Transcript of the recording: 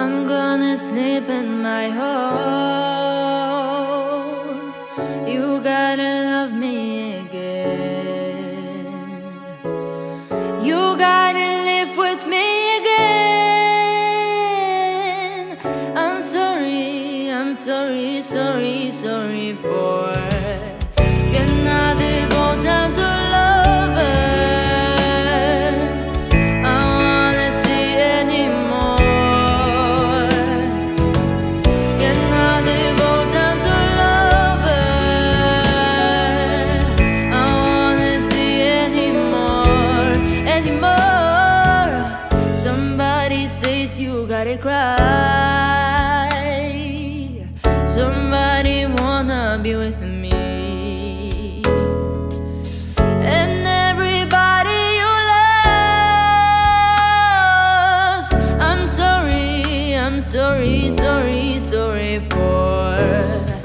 I'm gonna sleep in my home. You gotta love me again. You gotta live with me again. I'm sorry, I'm sorry, sorry, sorry for another. says you gotta cry. Somebody wanna be with me. And everybody you lost. I'm sorry, I'm sorry, sorry, sorry for.